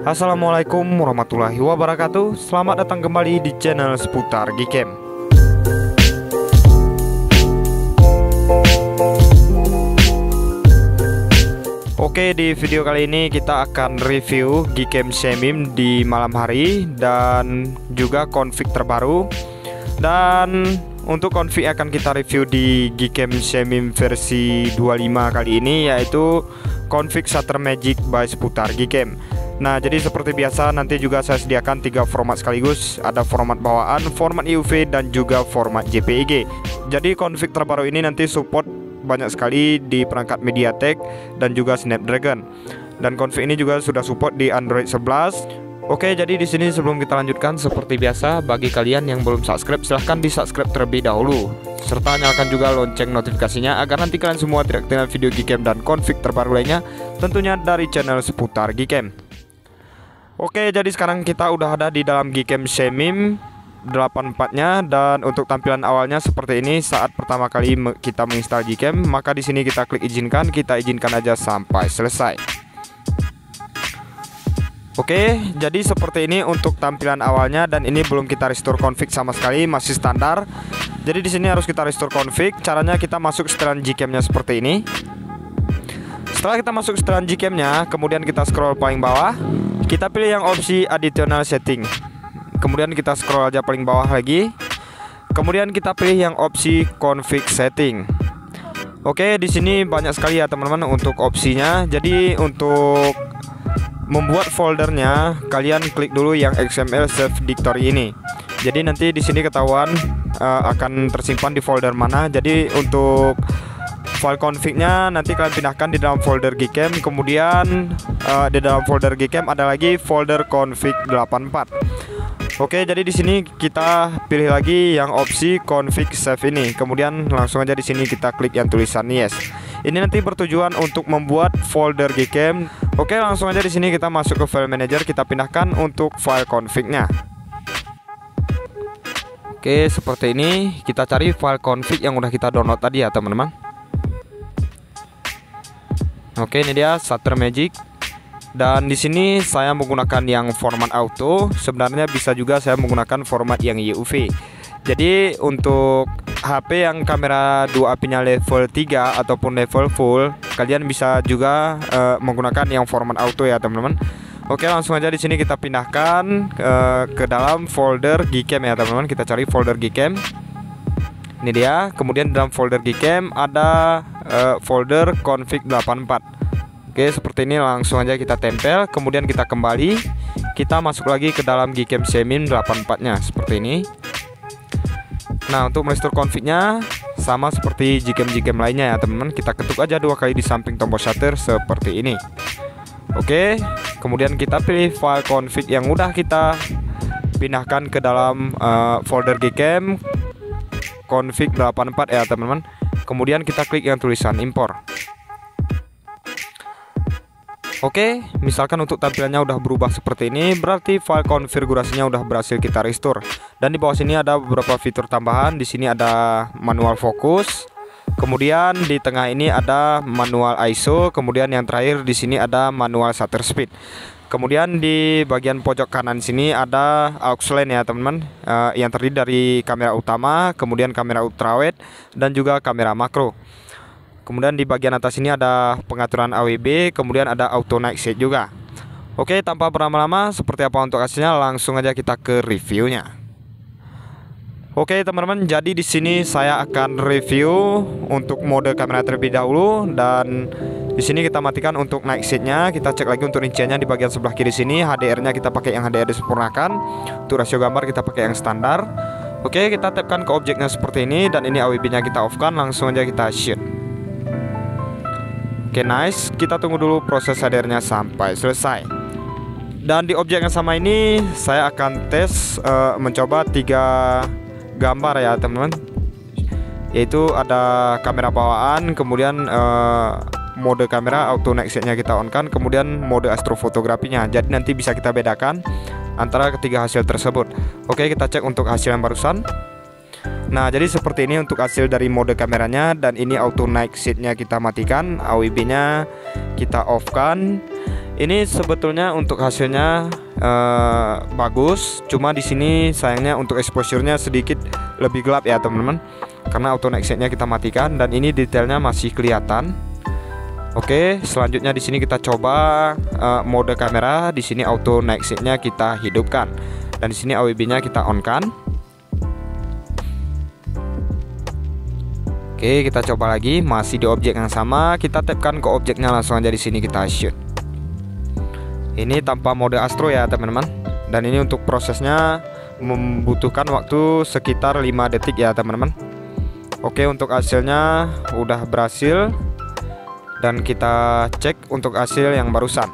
Assalamualaikum warahmatullahi wabarakatuh. Selamat datang kembali di channel seputar Gcam Oke di video kali ini kita akan review Gcam Semim di malam hari Dan juga config terbaru. Dan untuk config akan kita review di Gcam Semim versi 25 kali ini Yaitu config Shutter Magic by seputar Gcam Nah, jadi seperti biasa nanti juga saya sediakan tiga format sekaligus, ada format bawaan, format UV dan juga format JPEG. Jadi config terbaru ini nanti support banyak sekali di perangkat MediaTek dan juga Snapdragon. Dan config ini juga sudah support di Android 11. Oke, jadi di sini sebelum kita lanjutkan seperti biasa bagi kalian yang belum subscribe silahkan di subscribe terlebih dahulu serta nyalakan juga lonceng notifikasinya agar nanti kalian semua tidak ketinggalan video Gcam dan config terbaru lainnya tentunya dari channel seputar Gcam. Oke jadi sekarang kita udah ada di dalam Gcam Semim 84 nya dan untuk tampilan awalnya seperti ini saat pertama kali kita menginstal Gcam maka di sini kita klik izinkan kita izinkan aja sampai selesai. Oke jadi seperti ini untuk tampilan awalnya dan ini belum kita restore config sama sekali masih standar. Jadi di sini harus kita restore config. Caranya kita masuk setelan Gcam nya seperti ini. Setelah kita masuk setelan Gcam nya kemudian kita scroll paling bawah kita pilih yang opsi additional setting. Kemudian kita scroll aja paling bawah lagi. Kemudian kita pilih yang opsi config setting. Oke, di sini banyak sekali ya teman-teman untuk opsinya. Jadi untuk membuat foldernya, kalian klik dulu yang XML save directory ini. Jadi nanti di sini ketahuan uh, akan tersimpan di folder mana. Jadi untuk file config-nya nanti kalian pindahkan di dalam folder Gcam kemudian uh, di dalam folder Gcam ada lagi folder config 84 Oke jadi di sini kita pilih lagi yang opsi config save ini. Kemudian langsung aja di sini kita klik yang tulisan yes. Ini nanti bertujuan untuk membuat folder Gcam Oke langsung aja di sini kita masuk ke file manager. Kita pindahkan untuk file config-nya. Oke seperti ini. Kita cari file config yang udah kita download tadi ya teman-teman Oke, ini dia Shutter Magic. Dan di sini saya menggunakan yang format auto. Sebenarnya bisa juga saya menggunakan format yang UV. Jadi untuk HP yang kamera 2 apinya level 3 ataupun level full, kalian bisa juga uh, menggunakan yang format auto ya, teman-teman. Oke, langsung aja di sini kita pindahkan uh, ke dalam folder Gcam ya, teman-teman. Kita cari folder Gcam. Ini dia. Kemudian dalam folder Gcam ada uh, folder config 84. Oke, seperti ini langsung aja kita tempel, kemudian kita kembali, kita masuk lagi ke dalam Gcam Semin 84-nya seperti ini. Nah, untuk merestore config-nya sama seperti Gcam-Gcam lainnya ya, teman-teman. Kita ketuk aja dua kali di samping tombol shutter seperti ini. Oke, kemudian kita pilih file config yang udah kita pindahkan ke dalam uh, folder Gcam config 84 ya teman-teman kemudian kita klik yang tulisan impor Oke, misalkan untuk tampilannya udah berubah seperti ini, berarti file konfigurasinya udah berhasil kita restore. Dan di bawah sini ada beberapa fitur tambahan. Di sini ada manual fokus. Kemudian di tengah ini ada manual ISO, kemudian yang terakhir di sini ada manual shutter speed. Kemudian di bagian pojok kanan sini ada aux lane ya teman-teman uh, yang terdiri dari kamera utama, kemudian kamera ultrawide dan juga kamera makro. Kemudian di bagian atas ini ada pengaturan AWB, kemudian ada auto night shade juga. Oke, tanpa berlama-lama seperti apa untuk hasilnya langsung aja kita ke reviewnya. Oke teman-teman, jadi di sini saya akan review untuk mode kamera terlebih dahulu dan di sini kita matikan untuk night shade-nya. Kita cek lagi untuk rinciannya di bagian sebelah kiri sini. HDR-nya kita pakai yang HDR disempurnakan. Untuk rasio gambar kita pakai yang standar. Oke, kita tapkan ke objeknya seperti ini dan ini AWB-nya kita off-kan, langsung aja kita shoot. Oke, nice. Kita tunggu dulu proses HDR-nya sampai selesai. Dan di objek yang sama ini saya akan tes uh, mencoba tiga gambar ya teman-teman yaitu ada kamera bawaan kemudian uh, mode kamera auto next nya kita on kan kemudian mode astrofotografinya. Jadi nanti bisa kita bedakan antara ketiga hasil tersebut. Oke kita cek untuk hasil yang barusan. Nah jadi seperti ini untuk hasil dari mode kameranya dan ini auto night seat nya kita matikan. AWB nya kita off kan Ini sebetulnya untuk hasilnya uh, bagus, cuma di sini sayangnya untuk exposure-nya sedikit lebih gelap ya teman-teman. Karena auto night nya kita matikan dan ini detailnya masih kelihatan. Oke, selanjutnya di sini kita coba uh, mode kamera. Di sini auto night nya kita hidupkan dan di sini AWB-nya kita on kan. Oke, kita coba lagi, masih di objek yang sama. Kita tapkan ke objeknya langsung aja di sini kita shoot. Ini tanpa mode astro ya, teman-teman. Dan ini untuk prosesnya membutuhkan waktu sekitar 5 detik ya, teman-teman. Oke, untuk hasilnya udah berhasil. Dan kita cek untuk hasil yang barusan.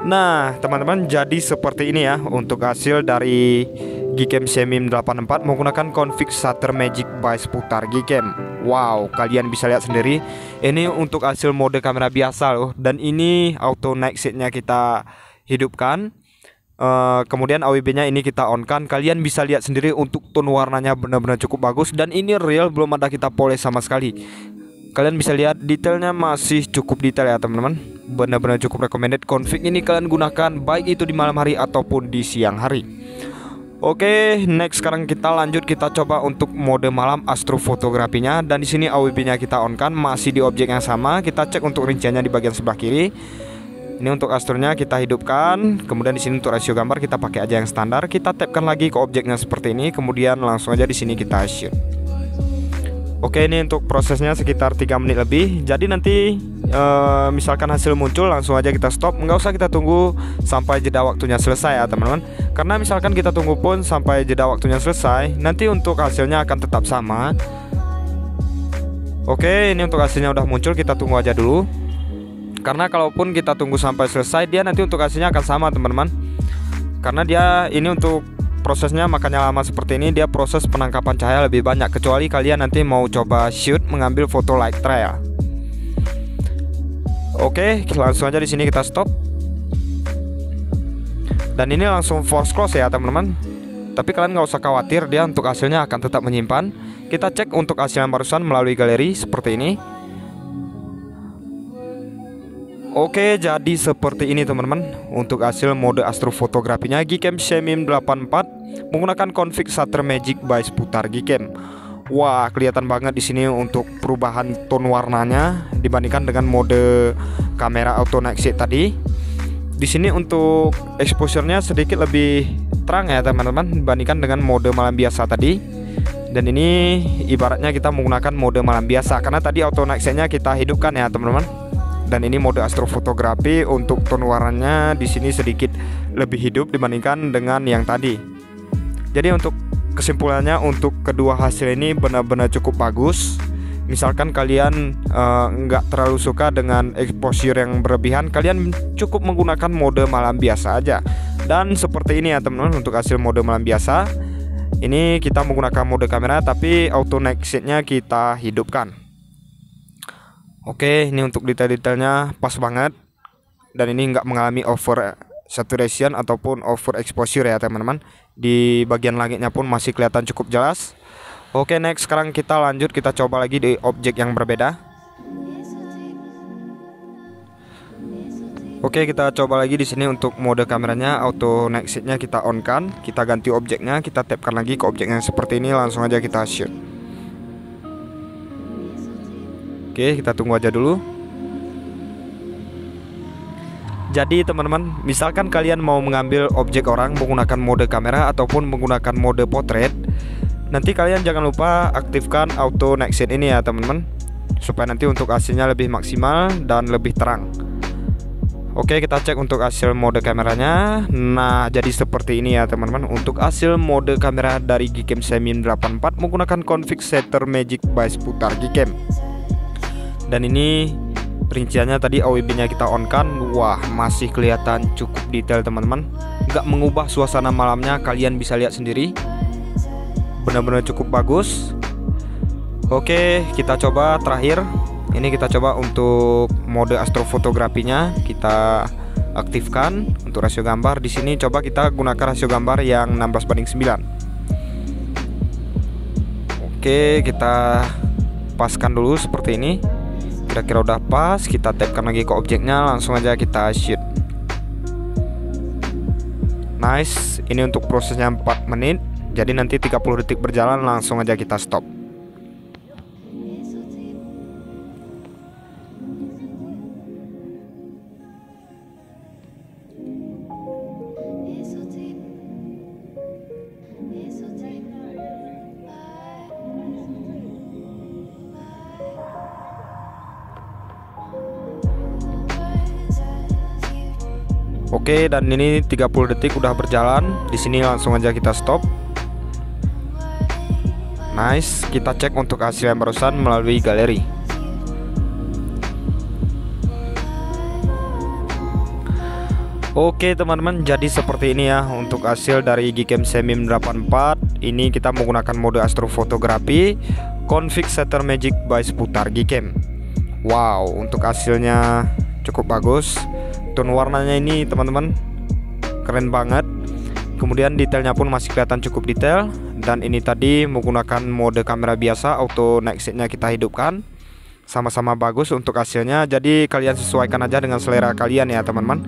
Nah, teman-teman, jadi seperti ini ya untuk hasil dari Gcam Semim 84 menggunakan config shutter magic by seputar Gcam Wow kalian bisa lihat sendiri Ini untuk hasil mode kamera biasa loh. Dan ini auto night setnya kita hidupkan. Uh, Kemudian AWB nya ini kita on kan Kalian bisa lihat sendiri untuk tone warnanya benar-benar cukup bagus. Dan ini real belum ada kita polish sama sekali Kalian bisa lihat detailnya masih cukup detail ya teman-teman Benar-benar cukup recommended Config ini kalian gunakan baik itu di malam hari ataupun di siang hari Oke, next sekarang kita lanjut kita coba untuk mode malam astrofotografinya dan di sini AWB-nya kita on kan masih di objek yang sama. Kita cek untuk rinciannya di bagian sebelah kiri. Ini untuk astronya kita hidupkan. Kemudian di sini untuk rasio gambar kita pakai aja yang standar. Kita tapkan lagi ke objeknya seperti ini. Kemudian langsung aja di sini kita shoot. Oke ini untuk prosesnya sekitar 3 menit lebih. Jadi nanti e, misalkan hasil muncul langsung aja kita stop. Nggak usah kita tunggu sampai jeda waktunya selesai ya teman-teman. Karena misalkan kita tunggu pun sampai jeda waktunya selesai Nanti untuk hasilnya akan tetap sama. Oke ini untuk hasilnya udah muncul kita tunggu aja dulu. Karena kalaupun kita tunggu sampai selesai Dia nanti untuk hasilnya akan sama teman-teman. Karena dia ini untuk prosesnya makanya lama seperti ini dia proses penangkapan cahaya lebih banyak kecuali kalian nanti mau coba shoot mengambil foto light trail. Oke langsung aja di sini kita stop. Dan ini langsung force close ya teman-teman. Tapi kalian nggak usah khawatir dia untuk hasilnya akan tetap menyimpan. Kita cek untuk hasil yang barusan melalui galeri seperti ini Oke, jadi seperti ini teman-teman untuk hasil mode astrofotografinya Gcam Semim 84 menggunakan config shutter magic by seputar Gcam. Wah, kelihatan banget di sini untuk perubahan tone warnanya dibandingkan dengan mode kamera auto night tadi. Di sini untuk exposure-nya sedikit lebih terang ya teman-teman dibandingkan dengan mode malam biasa tadi. Dan ini ibaratnya kita menggunakan mode malam biasa karena tadi auto night kita hidupkan ya teman-teman dan ini mode astrofotografi untuk tone warnanya di sini sedikit lebih hidup dibandingkan dengan yang tadi. Jadi untuk kesimpulannya untuk kedua hasil ini benar-benar cukup bagus. Misalkan kalian eh, nggak uh, terlalu suka dengan exposure yang berlebihan, kalian cukup menggunakan mode malam biasa aja. Dan seperti ini ya teman-teman untuk hasil mode malam biasa. Ini kita menggunakan mode kamera tapi auto night nya kita hidupkan. Oke, ini untuk detail-detailnya pas banget dan ini nggak mengalami over saturation ataupun over exposure ya teman-teman. Di bagian langitnya pun masih kelihatan cukup jelas. Oke, next sekarang kita lanjut kita coba lagi di objek yang berbeda. Oke, kita coba lagi di sini untuk mode kameranya auto next nya kita on kan. Kita ganti objeknya, kita tapkan lagi ke objeknya seperti ini langsung aja kita shoot. Oke, kita tunggu aja dulu. Jadi teman-teman, misalkan kalian mau mengambil objek orang menggunakan mode kamera ataupun menggunakan mode portrait, nanti kalian jangan lupa aktifkan auto night scene ini ya teman-teman, supaya nanti untuk hasilnya lebih maksimal dan lebih terang. Oke, kita cek untuk hasil mode kameranya. Nah, jadi seperti ini ya teman-teman. Untuk hasil mode kamera dari Gcam Semin 84 menggunakan config setter Magic by seputar Gcam dan ini rinciannya tadi AWB nya kita on kan wah masih kelihatan cukup detail teman-teman. Nggak mengubah suasana malamnya kalian bisa lihat sendiri. Benar-benar cukup bagus. Oke kita coba terakhir. Ini kita coba untuk mode astrofotografinya. Kita aktifkan untuk rasio gambar. Di sini coba kita gunakan rasio gambar yang 16 banding 9 oke kita paskan dulu seperti ini kira-kira udah pas kita tapkan lagi ke objeknya langsung aja kita shoot. Nice ini untuk prosesnya 4 menit jadi nanti 30 detik berjalan langsung aja kita stop Oke, dan ini 30 detik udah berjalan. Di sini langsung aja kita stop. Nice, kita cek untuk hasil yang barusan melalui galeri. Oke teman-teman, jadi seperti ini ya untuk hasil dari Gcam Semim 84. Ini kita menggunakan mode astrofotografi config setter magic by seputar Gcam. Wow, untuk hasilnya cukup bagus tone warnanya ini teman-teman keren banget. Kemudian detailnya pun masih kelihatan cukup detail. Dan ini tadi menggunakan mode kamera biasa auto night setnya kita hidupkan. Sama-sama bagus untuk hasilnya. Jadi kalian sesuaikan aja dengan selera kalian ya teman-teman.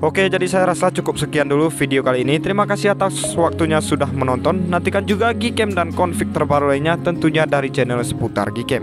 Oke jadi saya rasa cukup sekian dulu video kali ini. Terima kasih atas waktunya sudah menonton. Nantikan juga Gcam dan konfig terbaru lainnya tentunya dari channel seputar Gcam